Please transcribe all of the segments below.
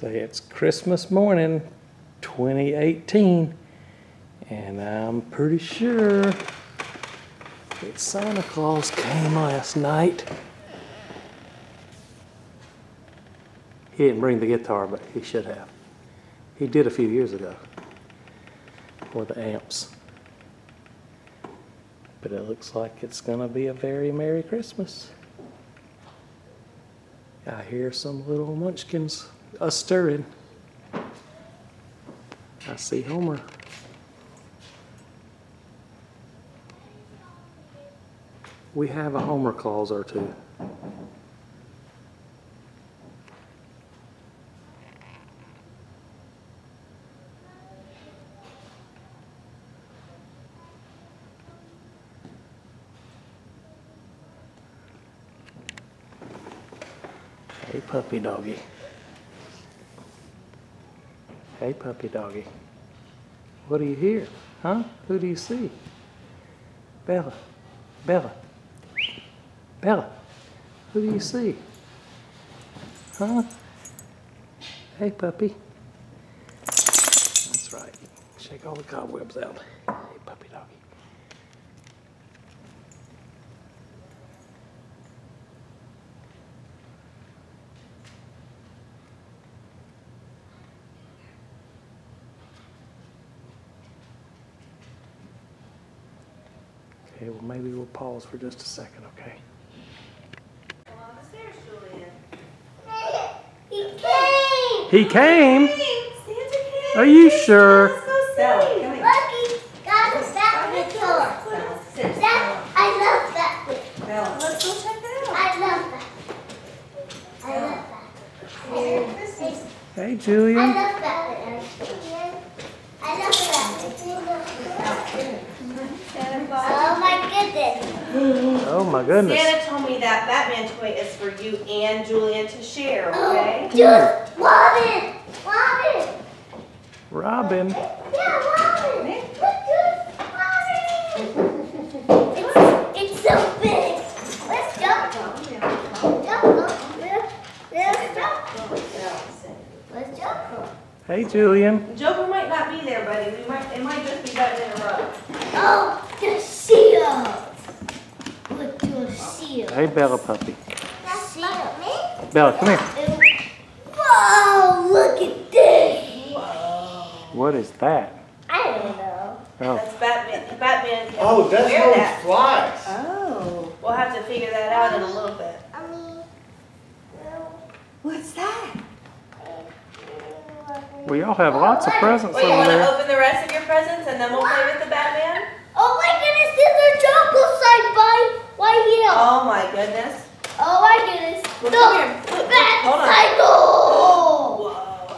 Say it's Christmas morning, 2018, and I'm pretty sure that Santa Claus came last night. He didn't bring the guitar, but he should have. He did a few years ago for the amps. But it looks like it's going to be a very Merry Christmas. I hear some little munchkins a stirring. I see Homer. We have a Homer clause or two. Hey, puppy doggy. Hey, puppy doggy. What do you hear? Huh? Who do you see? Bella. Bella. Bella. Who do you see? Huh? Hey, puppy. That's right. Shake all the cobwebs out. Hey, puppy doggy. Okay, well, maybe we'll pause for just a second, okay? He came! He came? Santa came! Are you sure? I love that fish. Let's go Bella, see! come here. Lucky got a Batman toy. Bella, sit. That, I love Batman. Bella. Let's go check that out. I love that. I love that. Merry Christmas. Hey, I Julian. love Batman. I love Batman. Oh my goodness. Oh, my goodness. Santa told me that Batman toy is for you and Julian to share, oh, okay? Oh, just Robin! Robin! Robin. Yeah, Robin! Look, just Robin! It's, it's so big. Let's jump. Jump. Let's, let's jump. Let's jump. Hey, Julian. Joker might not be there, buddy. We might, it might just be Batman and Robin. Oh, the seals. Look, the seal. Hey, Bella puppy. That's me. Bella, come here. Whoa, look at this. What is that? I don't know. Oh, That's Batman. Batman Oh, that's wear how that. it flies. Oh. We'll have to figure that out in a little bit. I mean, What's that? we all have lots of presents Wait, you want to open the rest of your presents and then we'll play with the Batman? Oh my goodness, there's a chocolate side by right here. Oh my goodness. Oh my goodness. The come here. Look, look, hold on. cycle. Whoa.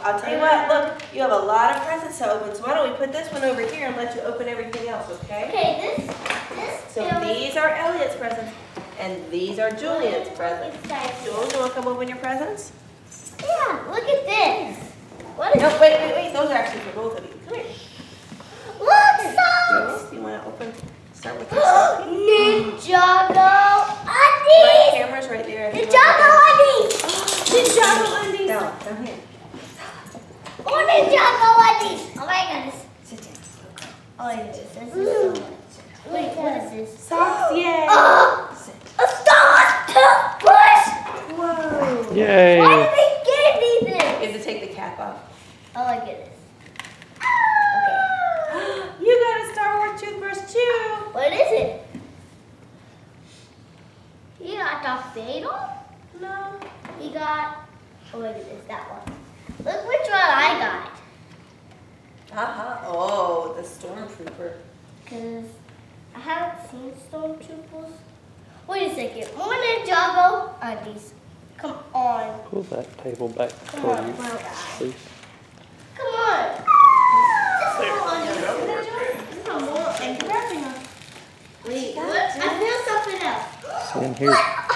I'll tell you what, look, you have a lot of presents to open, so why don't we put this one over here and let you open everything else, okay? Okay, this, this. So these are Elliott's presents, and these are Julian's presents. Jules, you wanna come open your presents? Yeah, look at this. What is No, wait, wait, wait, those are actually for both of you. Come here. Look, socks. Jules, you wanna open, start with this one? Ninjago My undies. camera's right there. if you want Ninjago undies. to- Ninjago undies. Down, down here. Oh, Ninjago undies. Oh my goodness. Sit down. Oh, it just this is so much. Wait, what is this? Socks, yay. Oh, Sit. a Star toothbrush. Whoa. Why Yay. did they give me this? You have to take the cap off. Oh my goodness. Okay. You got a Star Wars toothbrush too. What is it? You got Darth Vader? No. He got. Oh, look at this, that one. Look which one I got. Uh-huh. Oh, the stormtrooper. Because I haven't seen Stormtroopers. Wait a second. More Ninjago undies. Come on. Pull that table back Come for on, you, please. Come on. Just more undies. Just more undies. Wait, what? I feel something else. And here's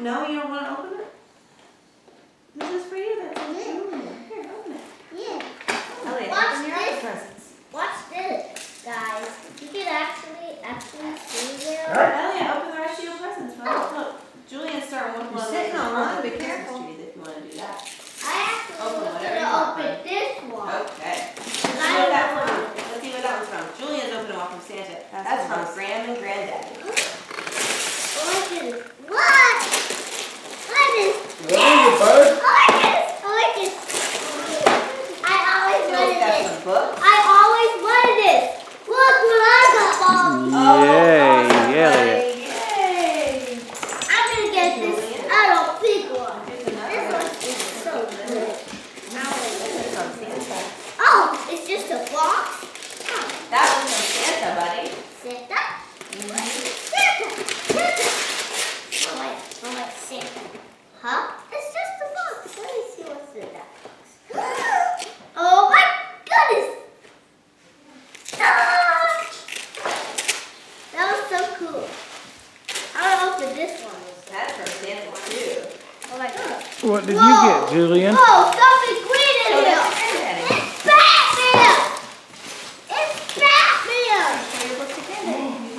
No, you don't want to open it? This is for you. That's for you. Here, open it. Yeah. Elliott, open your presents. Watch this, guys. You can actually, actually see them. Elliott, open the rest of your presents. Oh. Look, Julian's starting with one. You're sitting on one because What did Whoa. you get, Julian? Whoa, something green in here. It's Batman! It's Batman! Mm.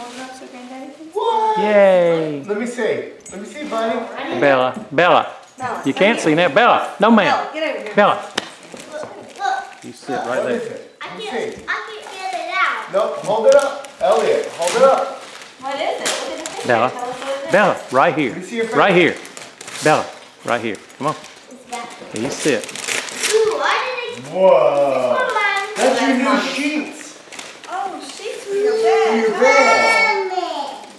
What? Yay! Let me see. Let me see, buddy. Bella. Bella. Bella. You can't see now. Bella. No, ma'am. Bella. Look, look, you sit right there. I can't, I can't get it out. No, hold it up. Elliott, hold it up. What is it? Bella. Bella, right here. Right here. Bella. Right here. Come on. Here you sit. Ooh, I didn't Whoa. That's your new sheets. Oh, sheets for your bed.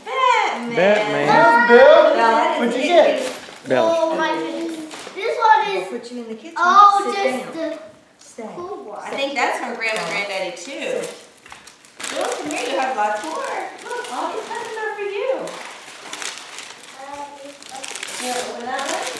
Batman. Batman. Batman. What'd you get? Bella. Oh, my goodness. This one is. We'll put you in the kitchen. Oh, Sit just down. the cool. I think that's from Grandma and Granddaddy, too. Look, come here. You have lots more. Look, all these things are for you. Uh, one.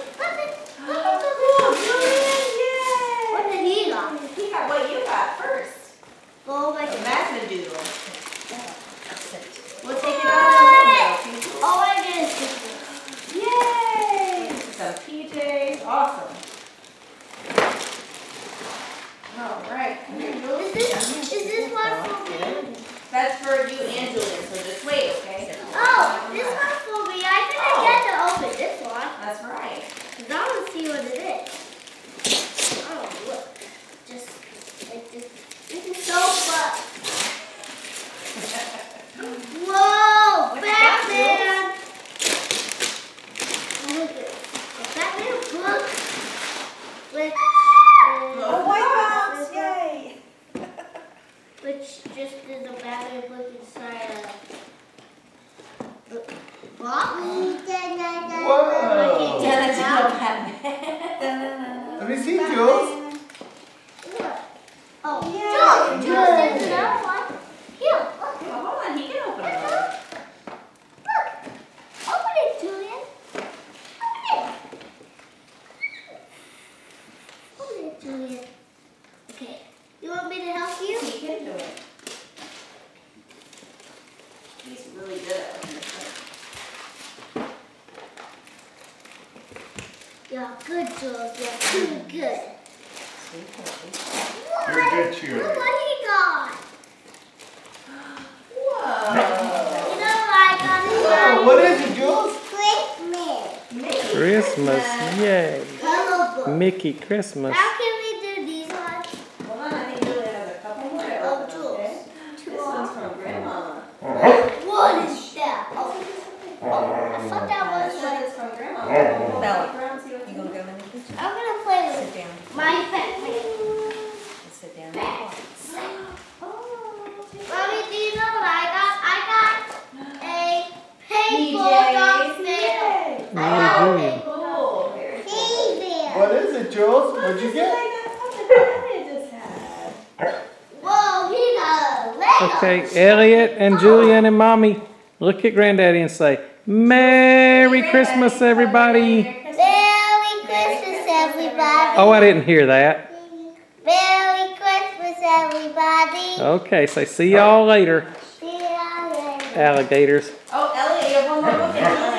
Yeah. mi sitio. good, Jules. You're good. What? You're good what he got. Whoa. You know what I got? Whoa, what is it, Jules? Christmas. Christmas, yay. Mickey Christmas. With down. my family. Sit down. Mommy, do you know what I got? I got a paint PJs. bulldog I got a Yay. Cool. Very cool. Hey What there. is it, Jules? What'd you get? like that puppet that Elliott just had. Whoa, he a Lego. Okay, Elliott and Julian and Mommy, look at Granddaddy and say, Merry Christmas, everybody. Everybody. Oh, I didn't hear that. Merry Christmas, everybody. Okay, say see y'all later, See ya later. alligators. Oh, Elliott, you have one more book in